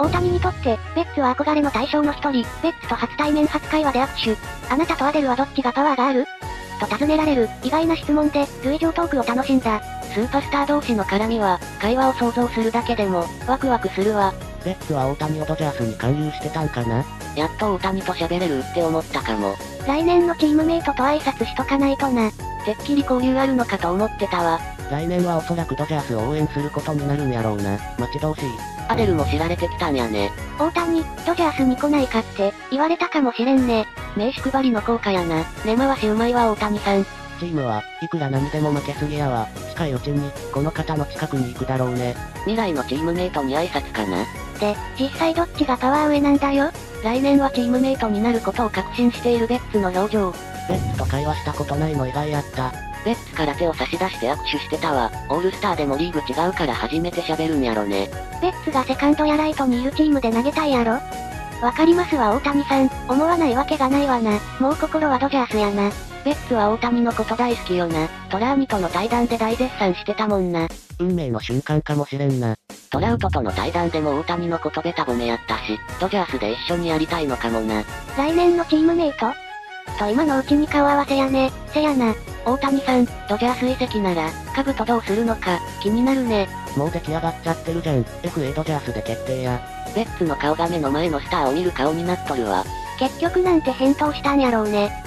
大谷にとって、ベッツは憧れの対象の一人、ベッツと初対面初会話で握手。あなたとアデルはどっちがパワーがある？と尋ねられる、意外な質問で、類情トークを楽しんだ。スーパースター同士の絡みは、会話を想像するだけでも、ワクワクするわ。ベッツは大谷をドジャースに勧誘してたんかな？やっと大谷と喋れるって思ったかも。来年のチームメイトと挨拶しとかないとな。てっきり交流あるのかと思ってたわ。来年はおそらくドジャースを応援することになるんやろうな。待ち遠しい。アデルも知られてきたんやね。大谷、ドジャースに来ないかって、言われたかもしれんね。名刺配りの効果やな。根回しうまいわ大谷さん。チームは、いくら何でも負けすぎやわ。近いうちに、この方の近くに行くだろうね。未来のチームメイトに挨拶かな。で、実際どっちがパワー上なんだよ来年はチームメイトになることを確信しているベッツの表情。ベッツと会話したことないの意外やった。ベッツから手を差し出して握手してたわ。オールスターでもリーグ違うから初めて喋るんやろね。ベッツがセカンドやライトにいるチームで投げたいやろ？わかりますわ大谷さん、思わないわけがないわな。もう心はドジャースやな。ベッツは大谷のこと大好きよな。トラウニとの対談で大絶賛してたもんな。運命の瞬間かもしれんな。トラウトとの対談でも大谷のことベタ褒めやったし、ドジャースで一緒にやりたいのかもな。来年のチームメイト？と今のうちに顔合わせやね。せやな。大谷さん、ドジャース移籍なら、株とどうするのか、気になるね。もう出来上がっちゃってるじゃん。FA ドジャースで決定や。ベッツの顔が目の前のスターを見る顔になっとるわ。結局なんて返答したんやろうね。